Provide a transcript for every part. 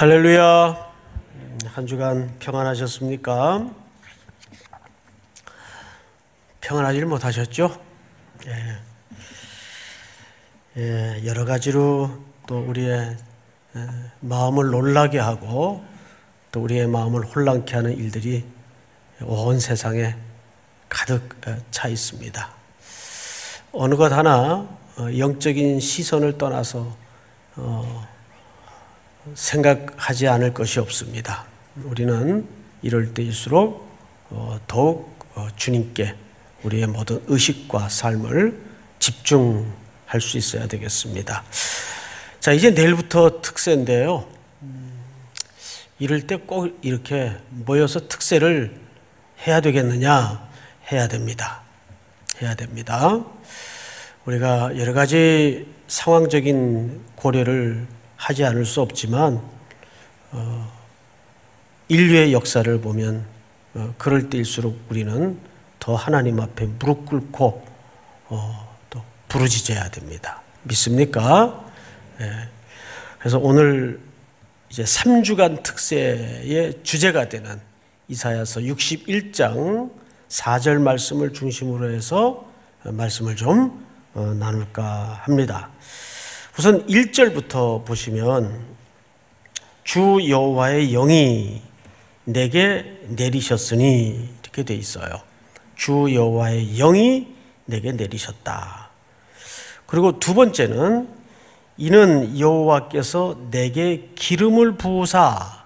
할렐루야. 한 주간 평안하셨습니까? 평안하지 못하셨죠? 예. 예, 여러 가지로 또 우리의 예, 마음을 놀라게 하고 또 우리의 마음을 혼란케 하는 일들이 온 세상에 가득 어, 차 있습니다. 어느 것 하나 어, 영적인 시선을 떠나서 어, 생각하지 않을 것이 없습니다. 우리는 이럴 때일수록 더욱 주님께 우리의 모든 의식과 삶을 집중할 수 있어야 되겠습니다. 자, 이제 내일부터 특세인데요. 이럴 때 꼭 이렇게 모여서 특세를 해야 되겠느냐? 해야 됩니다. 해야 됩니다. 우리가 여러 가지 상황적인 고려를 하지 않을 수 없지만, 어, 인류의 역사를 보면, 어, 그럴 때일수록 우리는 더 하나님 앞에 무릎 꿇고 어, 또 부르짖어야 됩니다. 믿습니까? 네. 그래서 오늘 이제 3주간 특세의 주제가 되는 이사야서 61장 4절 말씀을 중심으로 해서 말씀을 좀 어, 나눌까 합니다. 우선 1절부터 보시면 주 여호와의 영이 내게 내리셨으니 이렇게 돼 있어요. 주 여호와의 영이 내게 내리셨다. 그리고 두 번째는 이는 여호와께서 내게 기름을 부으사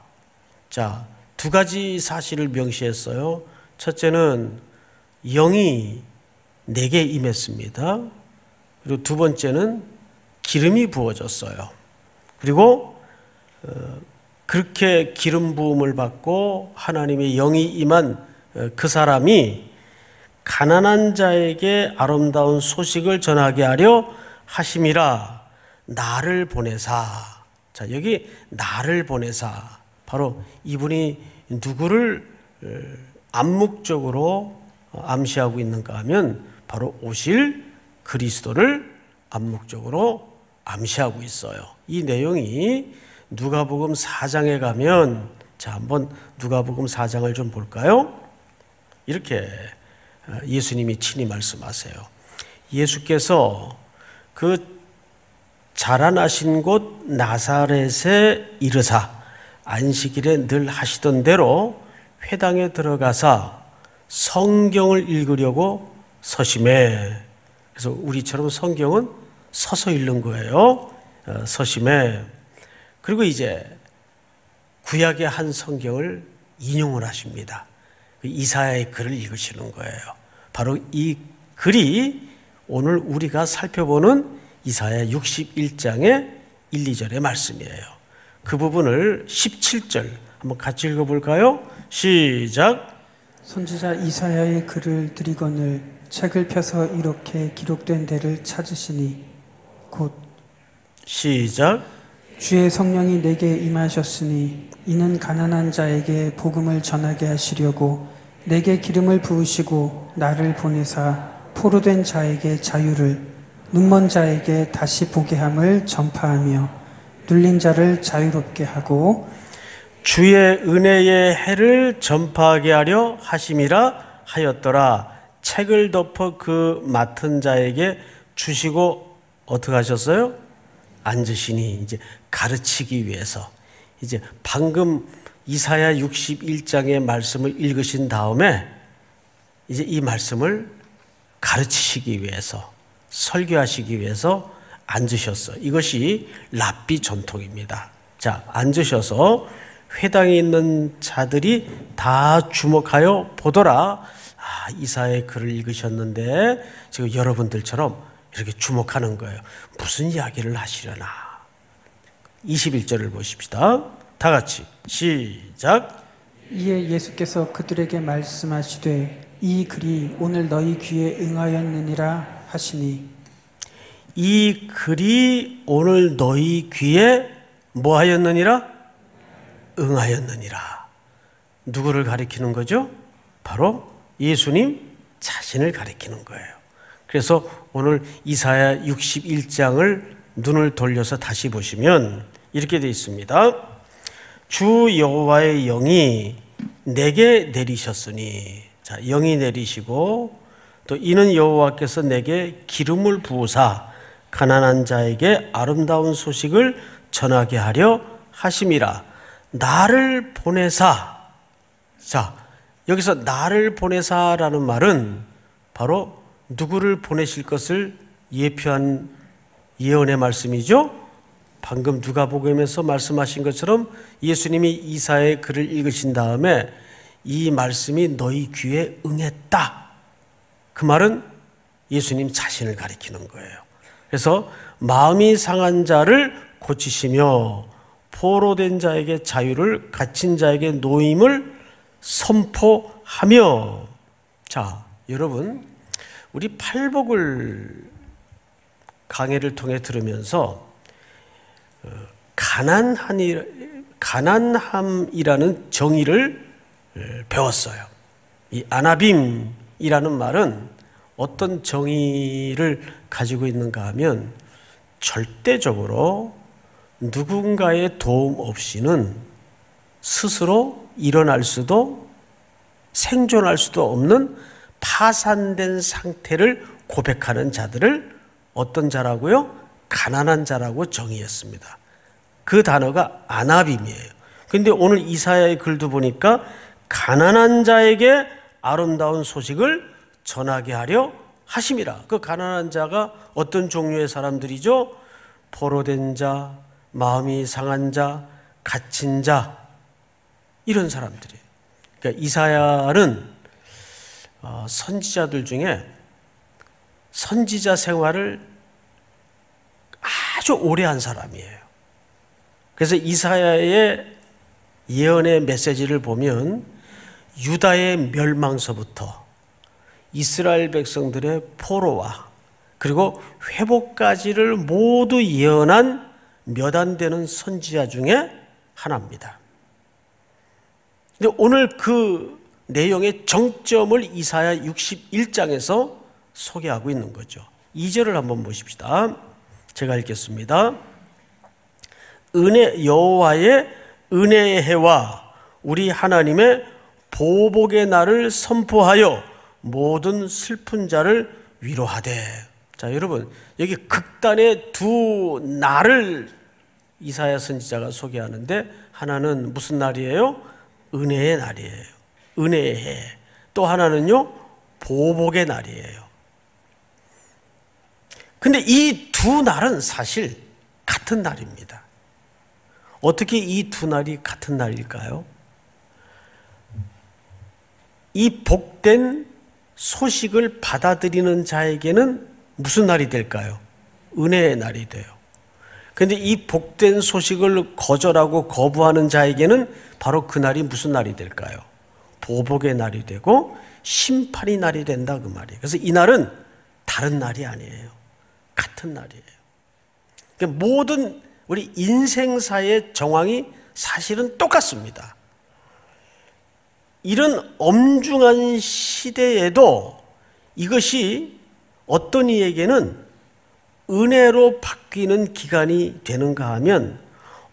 자, 두 가지 사실을 명시했어요. 첫째는 영이 내게 임했습니다. 그리고 두 번째는 기름이 부어졌어요. 그리고 어, 그렇게 기름 부음을 받고 하나님의 영이 임한 어, 그 사람이 가난한 자에게 아름다운 소식을 전하게 하려 하심이라 나를 보내사. 자, 여기 나를 보내사. 바로 이분이 누구를 어, 암묵적으로 암시하고 있는가 하면 바로 오실 그리스도를 암묵적으로 암시하고 있어요. 이 내용이 누가복음 4장에 가면 자, 한번 누가복음 4장을 좀 볼까요? 이렇게 어, 예수님이 친히 말씀하세요. 예수께서 그 자라나신 곳 나사렛에 이르사 안식일에 늘 하시던 대로 회당에 들어가사 성경을 읽으려고 서심해. 그래서 우리처럼 성경은 서서 읽는 거예요. 어, 서심해. 그리고 이제 구약의 한 성경을 인용을 하십니다. 그 이사야의 글을 읽으시는 거예요. 바로 이 글이 오늘 우리가 살펴보는 이사야 61장의 1, 2절의 말씀이에요. 그 부분을 17절 한번 같이 읽어볼까요? 시작. 선지자 이사야의 글을 드리거늘 책을 펴서 이렇게 기록된 데를 찾으시니 곧 시작. 주의 성령이 내게 임하셨으니 이는 가난한 자에게 복음을 전하게 하시려고 내게 기름을 부으시고 나를 보내사 포로된 자에게 자유를 눈먼 자에게 다시 보게 함을 전파하며 눌린 자를 자유롭게 하고 주의 은혜의 해를 전파하게 하려 하심이라 하였더라 책을 덮어 그 맡은 자에게 주시고 어떻게 하셨어요? 앉으시니 이제 가르치기 위해서 이제 방금 이사야 61장의 말씀을 읽으신 다음에 이제 이 말씀을 가르치시기 위해서 설교하시기 위해서 앉으셨어. 이것이 랍비 전통입니다. 자, 앉으셔서 회당에 있는 자들이 다 주목하여 보더라. 아, 이사의 글을 읽으셨는데 지금 여러분들처럼 이렇게 주목하는 거예요. 무슨 이야기를 하시려나. 21절을 보십시다. 다 같이 시작. 이에 예수께서 그들에게 말씀하시되 이 글이 오늘 너희 귀에 응하였느니라 하시니 이 글이 오늘 너희 귀에 뭐 하였느니라? 응하였느니라. 누구를 가리키는 거죠? 바로 예수님 자신을 가리키는 거예요. 그래서 오늘 이사야 61장을 눈을 돌려서 다시 보시면 이렇게 되어 있습니다. 주 여호와의 영이 내게 내리셨으니 자 영이 내리시고 또 이는 여호와께서 내게 기름을 부으사 가난한 자에게 아름다운 소식을 전하게 하려 하심이라 나를 보내사 자 여기서 나를 보내사라는 말은 바로 누구를 보내실 것을 예표한 예언의 말씀이죠. 방금 누가복음에서 말씀하신 것처럼 예수님이 이사의 글을 읽으신 다음에 이 말씀이 너희 귀에 응했다. 그 말은 예수님 자신을 가리키는 거예요. 그래서 마음이 상한 자를 고치시며 포로된 자에게 자유를 갇힌 자에게 노임을 선포하며 자 여러분 우리 팔복을 강해를 통해 들으면서 어, 가난하니 가난함이라는 정의를 어, 배웠어요. 이 아나빔이라는 말은 어떤 정의를 가지고 있는가 하면 절대적으로 누군가의 도움 없이는 스스로 일어날 수도 생존할 수도 없는 파산된 상태를 고백하는 자들을 어떤 자라고요? 가난한 자라고 정의했습니다. 그 단어가 아나빔이에요. 근데 오늘 이사야의 글도 보니까 가난한 자에게 아름다운 소식을 전하게 하려 하심이라. 그 가난한 자가 어떤 종류의 사람들이죠? 포로된 자, 마음이 상한 자, 갇힌 자, 이런 사람들이에요. 그러니까 이사야는 어, 선지자들 중에 선지자 생활을 아주 오래 한 사람이에요. 그래서 이사야의 예언의 메시지를 보면 유다의 멸망서부터 이스라엘 백성들의 포로와 그리고 회복까지를 모두 예언한 몇 안 되는 선지자 중에 하나입니다. 근데 오늘 그 내용의 정점을 이사야 61장에서 소개하고 있는 거죠. 2절을 한번 보십시다. 제가 읽겠습니다. 은혜 여호와의 은혜의 해와 우리 하나님의 보복의 날을 선포하여 모든 슬픈 자를 위로하되. 자, 여러분, 여기 극단의 두 날을 이사야 선지자가 소개하는데 하나는 무슨 날이에요? 은혜의 날이에요. 은혜의 해. 또 하나는요, 보복의 날이에요. 근데 이 두 날은 사실 같은 날입니다. 어떻게 이 두 날이 같은 날일까요? 이 복된 소식을 받아들이는 자에게는 무슨 날이 될까요? 은혜의 날이 돼요. 근데 이 복된 소식을 거절하고 거부하는 자에게는 바로 그 날이 무슨 날이 될까요? 보복의 날이 되고 심판의 날이 된다 그 말이에요. 그래서 이 날은 다른 날이 아니에요. 같은 날이에요. 그러니까 모든 우리 인생사의 정황이 사실은 똑같습니다. 이런 엄중한 시대에도 이것이 어떤 이에게는 은혜로 바뀌는 기간이 되는가 하면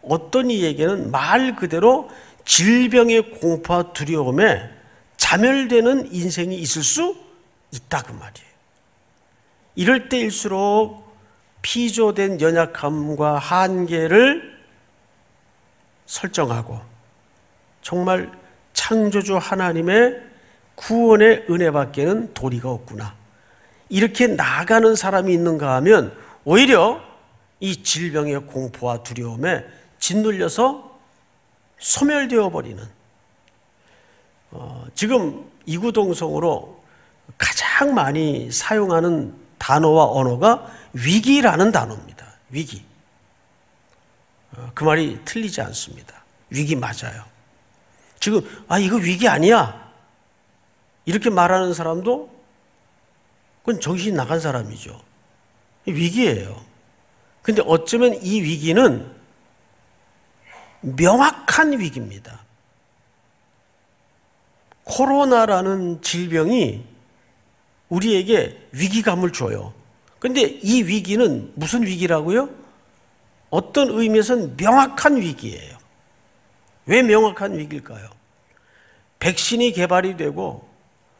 어떤 이에게는 말 그대로 질병의 공포와 두려움에 자멸되는 인생이 있을 수 있다 그 말이에요. 이럴 때일수록 피조된 연약함과 한계를 설정하고 정말 창조주 하나님의 구원의 은혜밖에는 도리가 없구나. 이렇게 나가는 사람이 있는가 하면 오히려 이 질병의 공포와 두려움에 짓눌려서 소멸되어 버리는 어, 지금 이구동성으로 가장 많이 사용하는 단어와 언어가 위기라는 단어입니다. 위기. 어, 그 말이 틀리지 않습니다. 위기 맞아요. 지금 아 이거 위기 아니야. 이렇게 말하는 사람도 그건 정신 나간 사람이죠. 위기예요. 근데 어쩌면 이 위기는 명확한 위기입니다. 코로나라는 질병이 우리에게 위기감을 줘요. 근데 이 위기는 무슨 위기라고요? 어떤 의미에서는 명확한 위기예요. 왜 명확한 위기일까요? 백신이 개발이 되고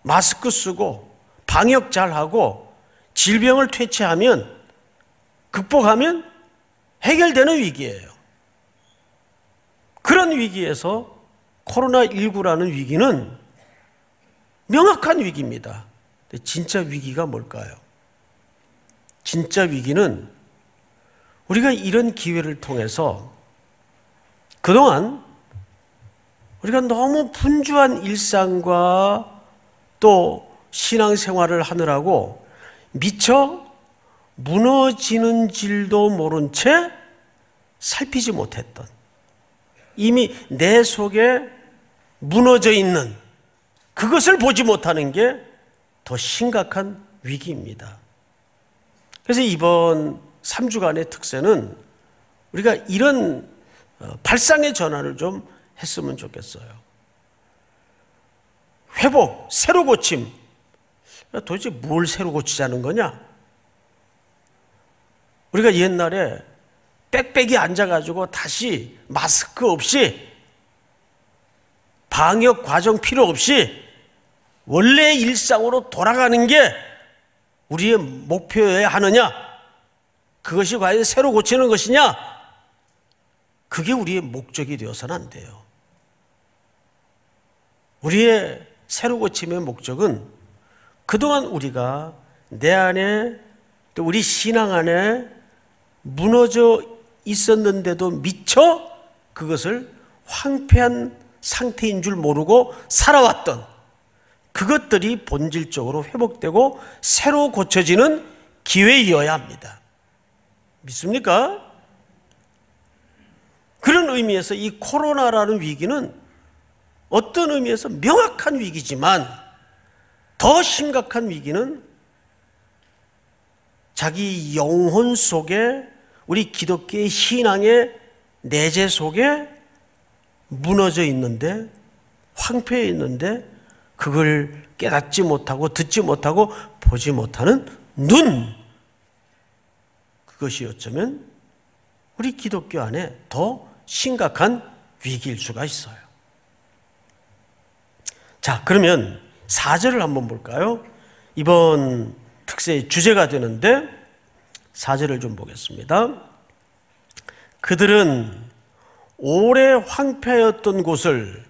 마스크 쓰고 방역 잘 하고 질병을 퇴치하면 극복하면 해결되는 위기예요. 그런 위기에서 코로나19라는 위기는 명확한 위기입니다. 진짜 위기가 뭘까요? 진짜 위기는 우리가 이런 기회를 통해서 그동안 우리가 너무 분주한 일상과 또 신앙생활을 하느라고 미처 무너지는 질도 모른 채 살피지 못했던 이미 내 속에 무너져 있는 그것을 보지 못하는 게 더 심각한 위기입니다. 그래서 이번 3주간의 특세는 우리가 이런 어, 발상의 전환을 좀 했으면 좋겠어요. 회복, 새로 고침. 도대체 뭘 새로 고치자는 거냐? 우리가 옛날에 빽빽이 앉아가지고 다시 마스크 없이 방역 과정 필요 없이 원래 일상으로 돌아가는 게 우리의 목표여야 하느냐? 그것이 과연 새로 고치는 것이냐? 그게 우리의 목적이 되어서는 안 돼요. 우리의 새로 고침의 목적은 그동안 우리가 내 안에 또 우리 신앙 안에 무너져 있었는데도 미처 그것을 황폐한 상태인 줄 모르고 살아왔던 그것들이 본질적으로 회복되고 새로 고쳐지는 기회이어야 합니다. 믿습니까? 그런 의미에서 이 코로나라는 위기는 어떤 의미에서 명확한 위기지만 더 심각한 위기는 자기 영혼 속에 우리 기독교의 신앙의 내재 속에 무너져 있는데 황폐해 있는데 그걸 깨닫지 못하고 듣지 못하고 보지 못하는 눈 그것이 어쩌면 우리 기독교 안에 더 심각한 위기일 수가 있어요. 자, 그러면 4절을 한번 볼까요? 이번 특세의 주제가 되는데 4절을 좀 보겠습니다. 그들은 오래 황폐하였던 곳을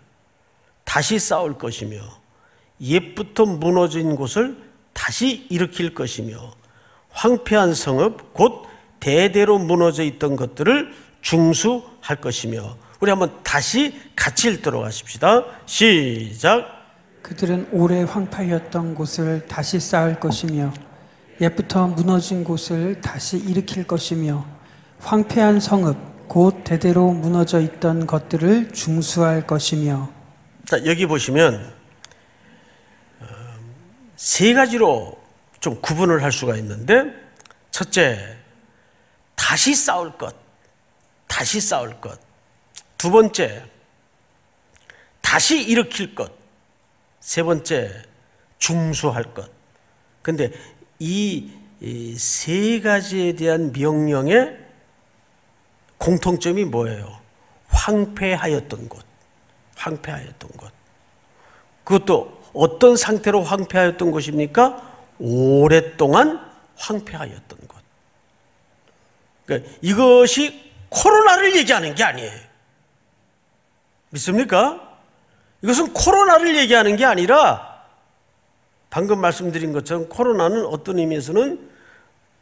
다시 쌓을 것이며 옛부터 무너진 곳을 다시 일으킬 것이며 황폐한 성읍 곧 대대로 무너져 있던 것들을 중수할 것이며 우리 한번 다시 같이 읽도록 하십시다. 시작. 그들은 오래 황폐였던 곳을 다시 쌓을 것이며 옛부터 무너진 곳을 다시 일으킬 것이며 황폐한 성읍 곧 대대로 무너져 있던 것들을 중수할 것이며. 자 여기 보시면 어, 세 가지로 좀 구분을 할 수가 있는데 첫째 다시 쌓을 것 다시 쌓을 것두 번째 다시 일으킬 것세 번째, 중수할 것. 근데 이 세 가지에 대한 명령의 공통점이 뭐예요? 황폐하였던 곳. 황폐하였던 곳. 그것도 어떤 상태로 황폐하였던 것입니까? 오랫동안 황폐하였던 것. 그러니까 이것이 코로나를 얘기하는 게 아니에요. 믿습니까? 이것은 코로나를 얘기하는 게 아니라 방금 말씀드린 것처럼 코로나는 어떤 의미에서는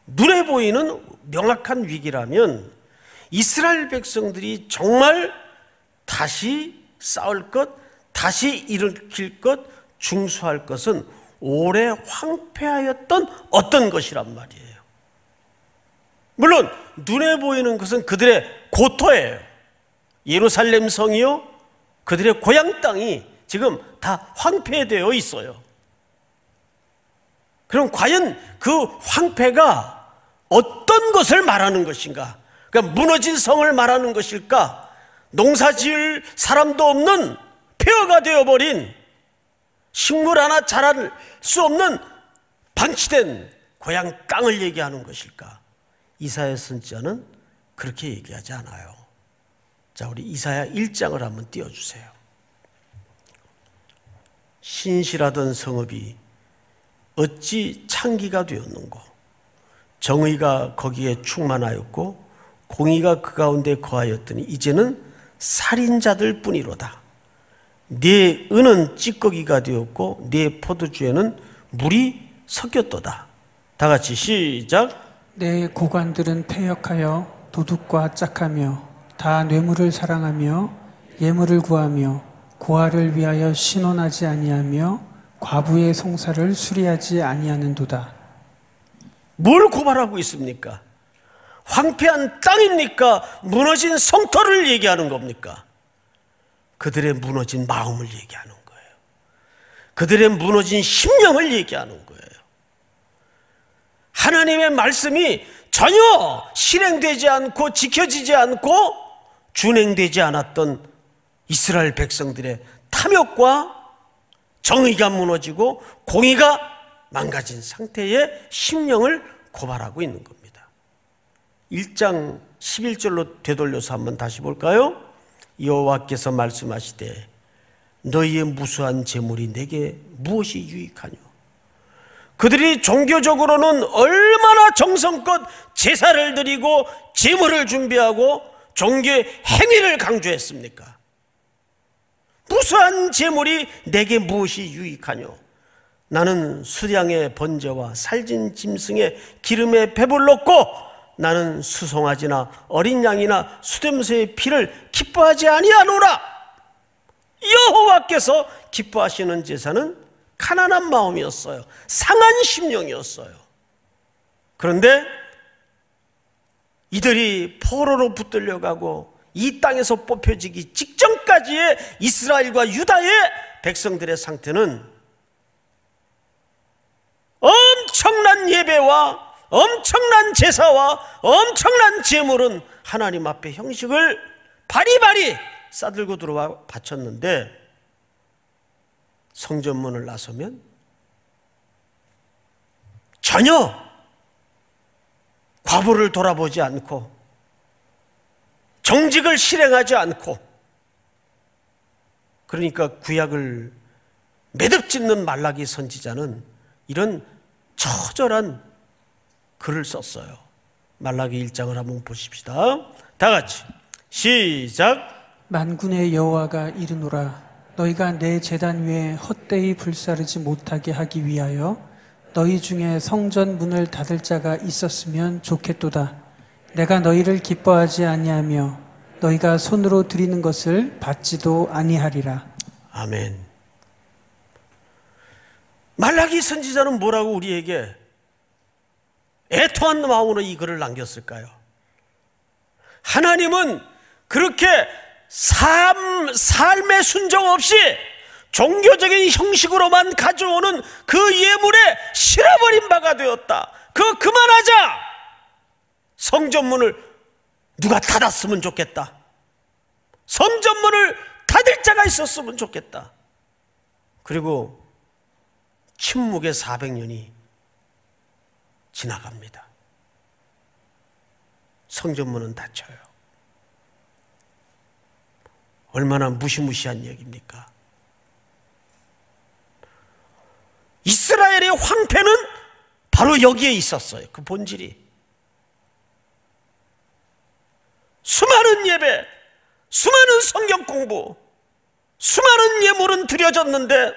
눈에 보이는 명확한 위기라면 이스라엘 백성들이 정말 다시 싸울 것, 다시 일으킬 것, 중수할 것은 오래 황폐하였던 어떤 것이란 말이에요. 물론 눈에 보이는 것은 그들의 고토예요. 예루살렘 성이요, 그들의 고향 땅이 지금 다 황폐되어 있어요. 그럼 과연 그 황폐가 어떤 것을 말하는 것인가? 그러니까 무너진 성을 말하는 것일까? 농사 지을 사람도 없는 폐허가 되어버린 식물 하나 자랄 수 없는 방치된 고향 땅을 얘기하는 것일까? 이사야 선지자는 그렇게 얘기하지 않아요. 자, 우리 이사야 1장을 한번 띄워주세요. 신실하던 성읍이 어찌 창기가 되었는고 정의가 거기에 충만하였고 공의가 그 가운데 거하였더니 이제는 살인자들 뿐이로다. 네 은은 찌꺼기가 되었고 네 포도주에는 물이 섞였도다. 다 같이 시작. 내 고관들은 패역하여 도둑과 짝하며 다 뇌물을 사랑하며 예물을 구하며 고아를 위하여 신원하지 아니하며 과부의 송사를 수리하지 아니하는도다. 뭘 고발하고 있습니까? 황폐한 땅입니까? 무너진 성터를 얘기하는 겁니까? 그들의 무너진 마음을 얘기하는 거예요. 그들의 무너진 심령을 얘기하는 거예요. 하나님의 말씀이 전혀 실행되지 않고 지켜지지 않고 준행되지 않았던 이스라엘 백성들의 탐욕과 정의가 무너지고 공의가 망가진 상태의 심령을 고발하고 있는 겁니다. 1장 11절로 되돌려서 한번 다시 볼까요? 여호와께서 말씀하시되 너희의 무수한 재물이 내게 무엇이 유익하뇨? 그들이 종교적으로는 얼마나 정성껏 제사를 드리고 재물을 준비하고 종교의 행위를 강조했습니까? 무수한 재물이 내게 무엇이 유익하뇨? 나는 수량의 번제와 살진 짐승의 기름에 배불렀고 나는 수송아지나 어린 양이나 수렴새의 피를 기뻐하지 아니하노라. 여호와께서 기뻐하시는 제사는 가난한 마음이었어요. 상한 심령이었어요. 그런데 이들이 포로로 붙들려 가고 이 땅에서 뽑혀지기 직전까지의 이스라엘과 유다의 백성들의 상태는 엄청난 예배와 엄청난 제사와 엄청난 제물은 하나님 앞에 형식을 바리바리 싸들고 들어와 바쳤는데 성전문을 나서면 전혀 과부를 돌아보지 않고 정직을 실행하지 않고 그러니까 구약을 매듭 짓는 말라기 선지자는 이런 처절한 글을 썼어요. 말라기 1장을 한번 보십시다. 다 같이 시작. 만군의 여호와가 이르노라 너희가 내 제단 위에 헛되이 불사르지 못하게 하기 위하여 너희 중에 성전 문을 닫을 자가 있었으면 좋겠도다. 내가 너희를 기뻐하지 아니하며 너희가 손으로 드리는 것을 받지도 아니하리라. 아멘. 말라기 선지자는 뭐라고 우리에게 애토한 마음으로 이 글을 남겼을까요? 하나님은 그렇게 삶, 삶의 순정 없이 종교적인 형식으로만 가져오는 그 예물에 실어버린 바가 되었다. 그거 그만하자! 성전문을 누가 닫았으면 좋겠다. 성전문을 닫을 자가 있었으면 좋겠다. 그리고 침묵의 400년이 지나갑니다. 성전문은 닫혀요. 얼마나 무시무시한 얘기입니까? 이스라엘의 황폐는 바로 여기에 있었어요. 그 본질이. 수많은 예배, 수많은 성경 공부, 수많은 예물은 드려졌는데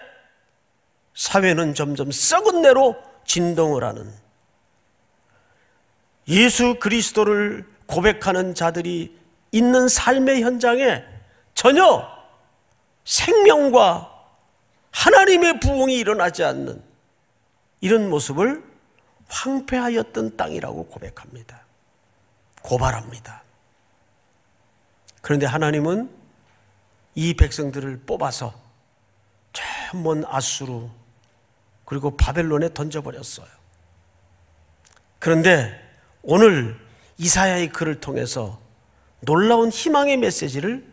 사회는 점점 썩은 내로 진동을 하는 예수 그리스도를 고백하는 자들이 있는 삶의 현장에 전혀 생명과 하나님의 부흥이 일어나지 않는 이런 모습을 황폐하였던 땅이라고 고백합니다. 고발합니다. 그런데 하나님은 이 백성들을 뽑아서 저먼 아수르 그리고 바벨론에 던져버렸어요. 그런데 오늘 이사야의 글을 통해서 놀라운 희망의 메시지를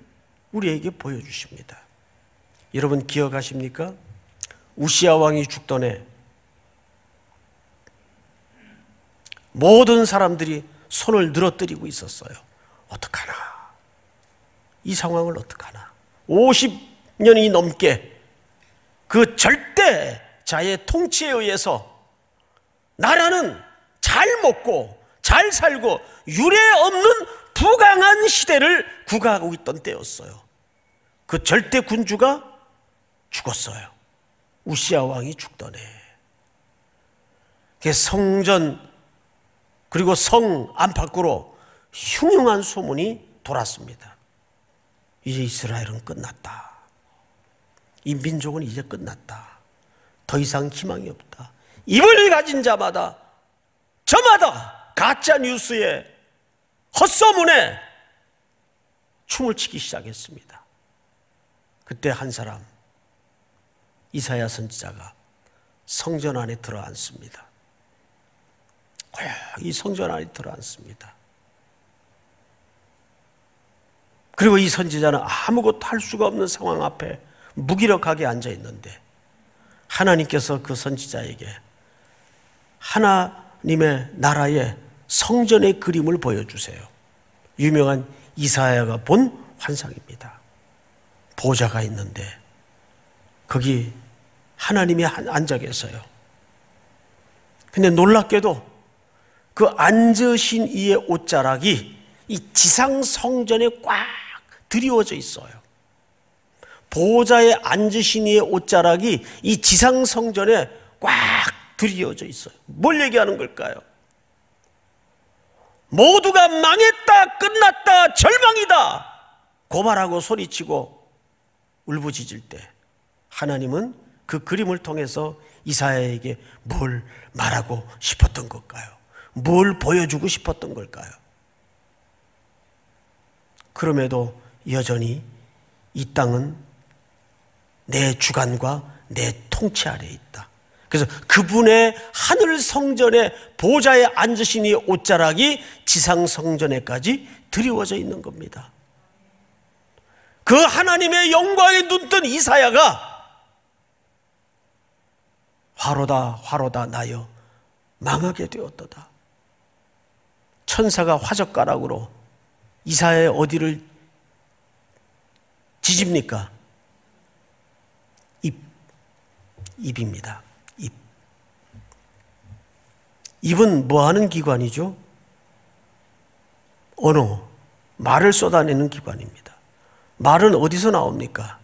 우리에게 보여주십니다. 여러분 기억하십니까? 우시아 왕이 죽던 해 모든 사람들이 손을 늘어뜨리고 있었어요. 어떡하나? 이 상황을 어떡하나. 50년이 넘게 그 절대 자의 통치에 의해서 나라는 잘 먹고 잘 살고 유례 없는 부강한 시대를 구가하고 있던 때였어요. 그 절대 군주가 죽었어요. 우시아 왕이 죽더네. 성전 그리고 성 안팎으로 흉흉한 소문이 돌았습니다. 이제 이스라엘은 끝났다. 이 민족은 이제 끝났다. 더 이상 희망이 없다. 입을 가진 자마다 저마다 가짜 뉴스에 헛소문에 춤을 추기 시작했습니다. 그때 한 사람 이사야 선지자가 성전 안에 들어앉습니다. 이 성전 안에 들어앉습니다. 그리고 이 선지자는 아무것도 할 수가 없는 상황 앞에 무기력하게 앉아 있는데 하나님께서 그 선지자에게 하나님의 나라의 성전의 그림을 보여주세요. 유명한 이사야가 본 환상입니다. 보좌가 있는데 거기 하나님이 앉아 계세요. 근데 놀랍게도 그 앉으신 이의 옷자락이 이 지상 성전에 꽉 드리워져 있어요. 보좌에 앉으신 이의 옷자락이 이 지상 성전에 꽉 드리워져 있어요. 뭘 얘기하는 걸까요? 모두가 망했다, 끝났다, 절망이다. 고발하고 소리치고 울부짖을 때 하나님은 그 그림을 통해서 이사야에게 뭘 말하고 싶었던 걸까요? 뭘 보여주고 싶었던 걸까요? 그럼에도 여전히 이 땅은 내 주관과 내 통치 아래에 있다. 그래서 그분의 하늘 성전의 보좌에 앉으신 이 옷자락이 지상 성전에까지 드리워져 있는 겁니다. 그 하나님의 영광에 눈뜬 이사야가 화로다 화로다 나여 망하게 되었도다. 천사가 화젓가락으로 이사야의 어디를 지집니까? 입, 입입니다. 입. 입은 뭐 하는 기관이죠? 언어, 말을 쏟아내는 기관입니다. 말은 어디서 나옵니까?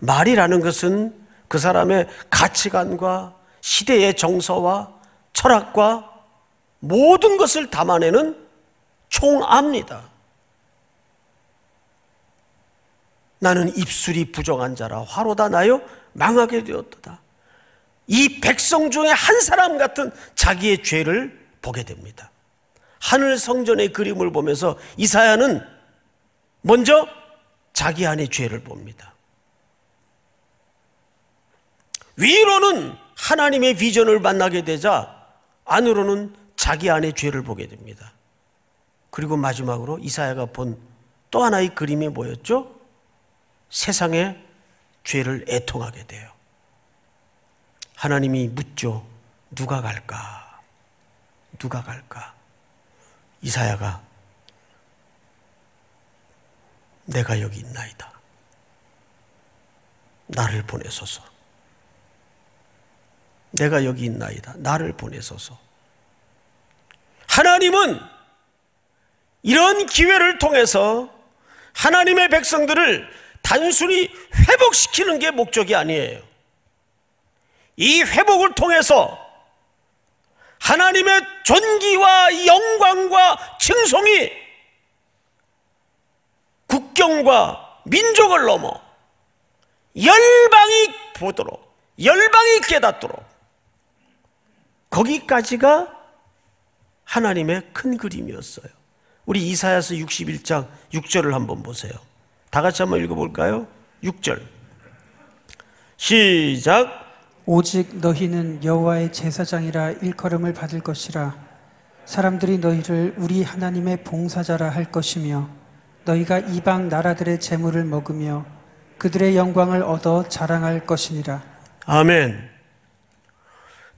말이라는 것은 그 사람의 가치관과 시대의 정서와 철학과 모든 것을 담아내는 총합니다. 나는 입술이 부정한 자라 화로다 나요 망하게 되었도다. 이 백성 중에 한 사람 같은 자기의 죄를 보게 됩니다. 하늘 성전의 그림을 보면서 이사야는 먼저 자기 안의 죄를 봅니다. 위로는 하나님의 비전을 만나게 되자 안으로는 자기 안의 죄를 보게 됩니다. 그리고 마지막으로 이사야가 본 또 하나의 그림이 뭐였죠? 세상의 죄를 애통하게 돼요. 하나님이 묻죠. 누가 갈까? 누가 갈까? 이사야가 내가 여기 있나이다. 나를 보내소서. 내가 여기 있나이다. 나를 보내소서. 하나님은 이런 기회를 통해서 하나님의 백성들을 단순히 회복시키는 게 목적이 아니에요. 이 회복을 통해서 하나님의 존귀와 영광과 칭송이 국경과 민족을 넘어 열방이 보도록 열방이 깨닫도록 거기까지가 하나님의 큰 그림이었어요. 우리 이사야서 61장 6절을 한번 보세요. 다 같이 한번 읽어볼까요? 6절. 시작. 오직 너희는 여호와의 제사장이라 일컬음을 받을 것이라. 사람들이 너희를 우리 하나님의 봉사자라 할 것이며 너희가 이방 나라들의 재물을 먹으며 그들의 영광을 얻어 자랑할 것이니라. 아멘.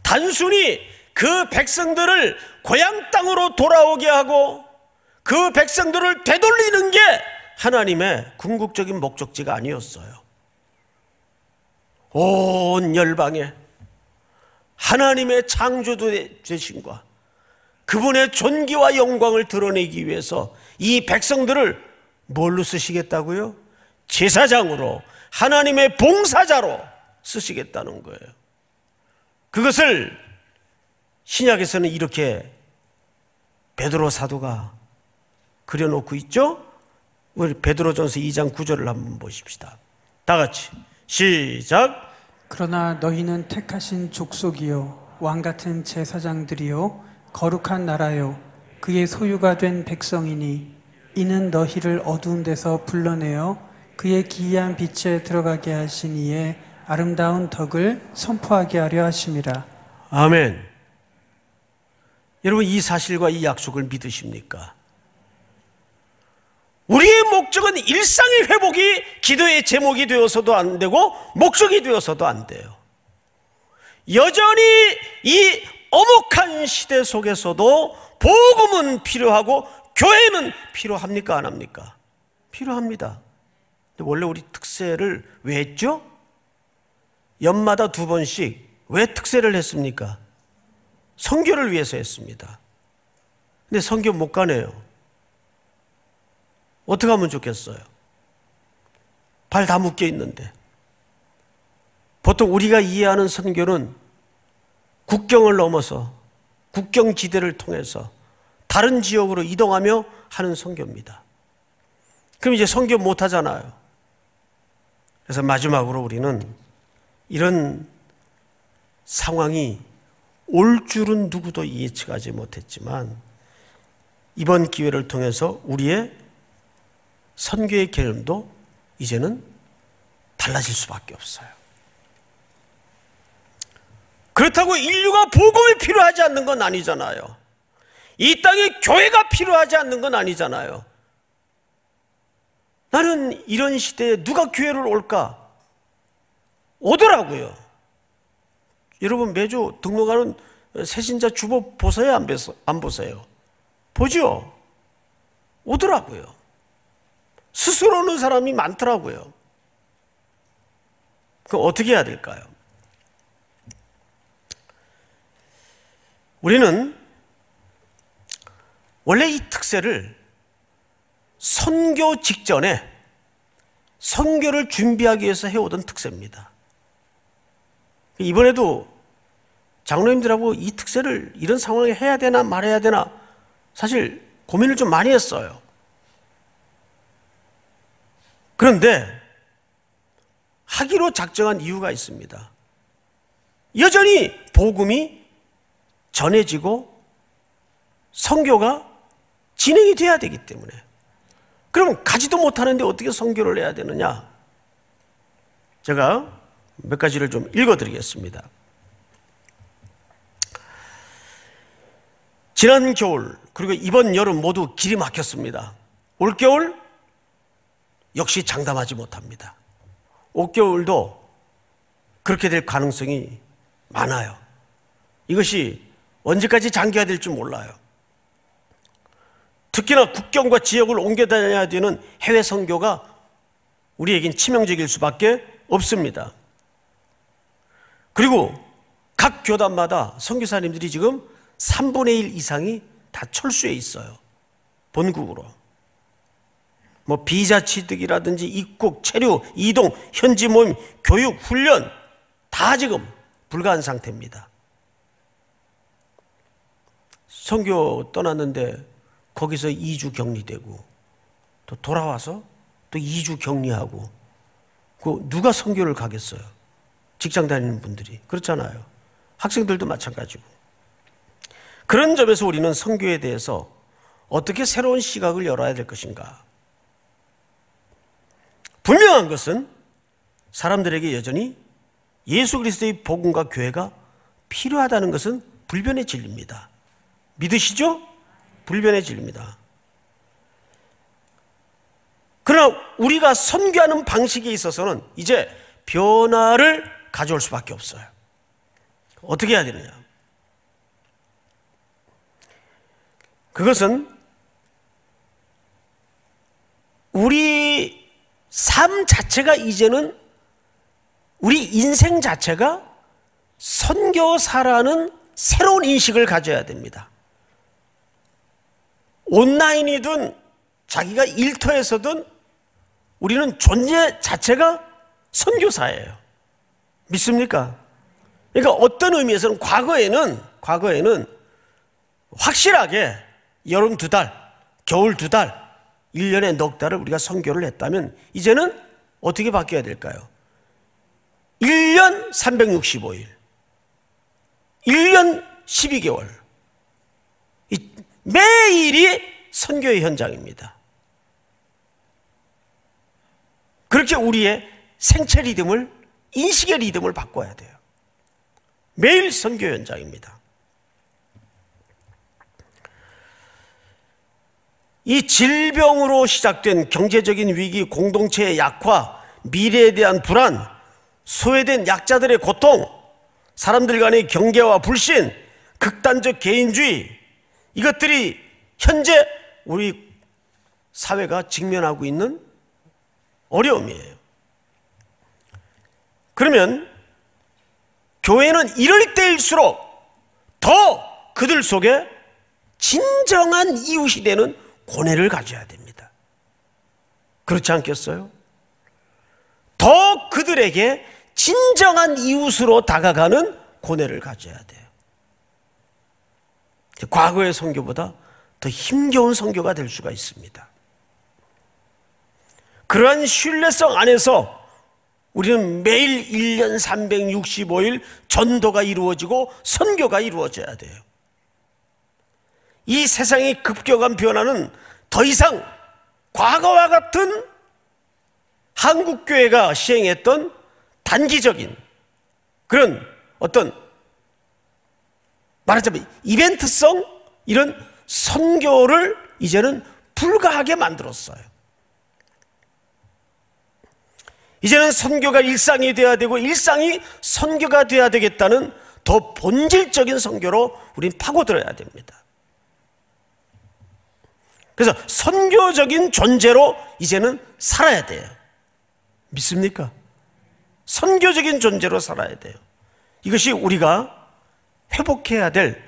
단순히 그 백성들을 고향 땅으로 돌아오게 하고 그 백성들을 되돌리는 게 하나님의 궁극적인 목적지가 아니었어요. 온 열방에 하나님의 창조도 되신과 그분의 존귀와 영광을 드러내기 위해서 이 백성들을 뭘로 쓰시겠다고요? 제사장으로 하나님의 봉사자로 쓰시겠다는 거예요. 그것을 신약에서는 이렇게 베드로 사도가 그려놓고 있죠? 우리 베드로전서 2장 9절을 한번 보십시다. 다 같이 시작. 그러나 너희는 택하신 족속이요 왕 같은 제사장들이요 거룩한 나라요 그의 소유가 된 백성이니 이는 너희를 어두운 데서 불러내어 그의 기이한 빛에 들어가게 하신 이의 아름다운 덕을 선포하게 하려 하심이라. 아멘. 여러분 이 사실과 이 약속을 믿으십니까? 우리의 목적은 일상의 회복이 기도의 제목이 되어서도 안 되고 목적이 되어서도 안 돼요. 여전히 이 어목한 시대 속에서도 복음은 필요하고 교회는 필요합니까? 안 합니까? 필요합니다. 원래 우리 특세를 왜 했죠? 연마다 두 번씩 왜 특세를 했습니까? 성교를 위해서 했습니다. 근데 성교 못 가네요. 어떻게 하면 좋겠어요? 발 다 묶여 있는데. 보통 우리가 이해하는 선교는 국경을 넘어서 국경 지대를 통해서 다른 지역으로 이동하며 하는 선교입니다. 그럼 이제 선교 못 하잖아요. 그래서 마지막으로 우리는 이런 상황이 올 줄은 누구도 예측하지 못했지만 이번 기회를 통해서 우리의 선교의 개념도 이제는 달라질 수밖에 없어요. 그렇다고 인류가 복음이 필요하지 않는 건 아니잖아요. 이 땅에 교회가 필요하지 않는 건 아니잖아요. 나는 이런 시대에 누가 교회를 올까? 오더라고요. 여러분 매주 등록하는 새신자 주보 보세요? 안, 안 보세요? 보죠? 오더라고요. 스스로 오는 사람이 많더라고요. 그럼 어떻게 해야 될까요? 우리는 원래 이 특세를 선교 직전에 선교를 준비하기 위해서 해오던 특세입니다. 이번에도 장로님들하고 이 특세를 이런 상황에 해야 되나 말해야 되나 사실 고민을 좀 많이 했어요. 그런데 하기로 작정한 이유가 있습니다. 여전히 복음이 전해지고 성교가 진행이 돼야 되기 때문에 그럼 가지도 못하는데 어떻게 성교를 해야 되느냐? 제가 몇 가지를 좀 읽어드리겠습니다. 지난 겨울 그리고 이번 여름 모두 길이 막혔습니다. 올겨울 역시 장담하지 못합니다. 올겨울도 그렇게 될 가능성이 많아요. 이것이 언제까지 장기화 될지 몰라요. 특히나 국경과 지역을 옮겨 다녀야 되는 해외 선교가 우리에겐 치명적일 수밖에 없습니다. 그리고 각 교단마다 선교사님들이 지금 3분의 1 이상이 다 철수해 있어요. 본국으로. 뭐 비자 취득이라든지 입국, 체류, 이동, 현지 모임, 교육, 훈련 다 지금 불가한 상태입니다. 선교 떠났는데 거기서 2주 격리되고 또 돌아와서 또 2주 격리하고 그 누가 선교를 가겠어요? 직장 다니는 분들이 그렇잖아요. 학생들도 마찬가지고. 그런 점에서 우리는 선교에 대해서 어떻게 새로운 시각을 열어야 될 것인가? 분명한 것은 사람들에게 여전히 예수 그리스도의 복음과 교회가 필요하다는 것은 불변의 진리입니다. 믿으시죠? 불변의 진리입니다. 그러나 우리가 선교하는 방식에 있어서는 이제 변화를 가져올 수밖에 없어요. 어떻게 해야 되느냐? 그것은 우리 삶 자체가 이제는 우리 인생 자체가 선교사라는 새로운 인식을 가져야 됩니다. 온라인이든 자기가 일터에서든 우리는 존재 자체가 선교사예요. 믿습니까? 그러니까 어떤 의미에서는 과거에는 과거에는 확실하게 여름 두 달, 겨울 두 달, 1년에 넉 달을 우리가 선교를 했다면 이제는 어떻게 바뀌어야 될까요? 1년 365일, 1년 12개월. 매일이 선교의 현장입니다. 그렇게 우리의 생체 리듬을, 인식의 리듬을 바꿔야 돼요. 매일 선교 현장입니다. 이 질병으로 시작된 경제적인 위기, 공동체의 약화, 미래에 대한 불안, 소외된 약자들의 고통, 사람들 간의 경계와 불신, 극단적 개인주의, 이것들이 현재 우리 사회가 직면하고 있는 어려움이에요. 그러면 교회는 이럴 때일수록 더 그들 속에 진정한 이웃이 되는 고뇌를 가져야 됩니다. 그렇지 않겠어요? 더 그들에게 진정한 이웃으로 다가가는 고뇌를 가져야 돼요. 과거의 성교보다 더 힘겨운 성교가 될 수가 있습니다. 그러한 신뢰성 안에서 우리는 매일 1년 365일 전도가 이루어지고 선교가 이루어져야 돼요. 이 세상의 급격한 변화는 더 이상 과거와 같은 한국교회가 시행했던 단기적인 그런 어떤 말하자면 이벤트성 이런 선교를 이제는 불가하게 만들었어요. 이제는 선교가 일상이 되어야 되고 일상이 선교가 되어야 되겠다는 더 본질적인 선교로 우린 파고들어야 됩니다. 그래서 선교적인 존재로 이제는 살아야 돼요. 믿습니까? 선교적인 존재로 살아야 돼요. 이것이 우리가 회복해야 될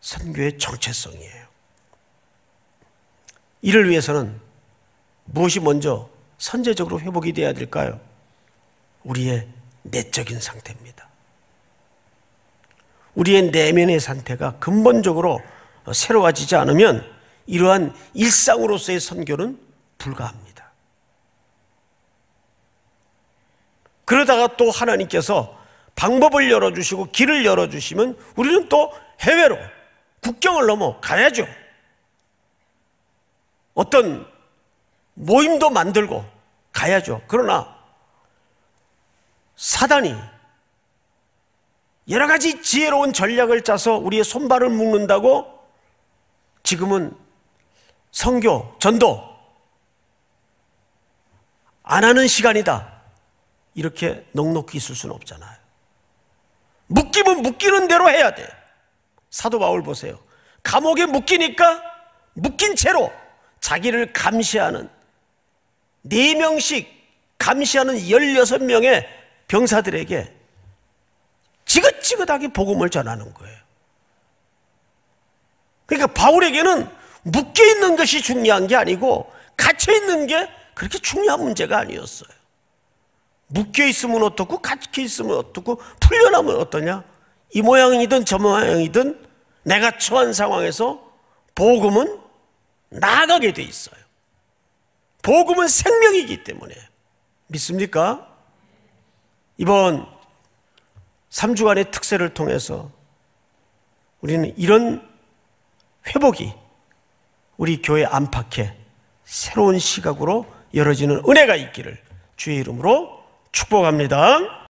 선교의 정체성이에요. 이를 위해서는 무엇이 먼저 선제적으로 회복이 되어야 될까요? 우리의 내적인 상태입니다. 우리의 내면의 상태가 근본적으로 새로워지지 않으면 이러한 일상으로서의 선교는 불가합니다. 그러다가 또 하나님께서 방법을 열어주시고 길을 열어주시면 우리는 또 해외로 국경을 넘어 가야죠. 어떤 모임도 만들고 가야죠. 그러나 사단이 여러 가지 지혜로운 전략을 짜서 우리의 손발을 묶는다고 지금은 성교, 전도 안 하는 시간이다. 이렇게 넉넉히 있을 수는 없잖아요. 묶이면 묶이는 대로 해야 돼. 사도 바울 보세요. 감옥에 묶이니까 묶인 채로 자기를 감시하는 네 명씩 감시하는 16명의 병사들에게 지긋지긋하게 복음을 전하는 거예요. 그러니까 바울에게는 묶여 있는 것이 중요한 게 아니고 갇혀 있는 게 그렇게 중요한 문제가 아니었어요. 묶여 있으면 어떻고 갇혀 있으면 어떻고 풀려나면 어떠냐? 이 모양이든 저 모양이든 내가 처한 상황에서 복음은 나아가게 돼 있어요. 복음은 생명이기 때문에 믿습니까? 이번 3주간의 특세를 통해서 우리는 이런 회복이 우리 교회 안팎에 새로운 시각으로 열어지는 은혜가 있기를 주의 이름으로 축복합니다.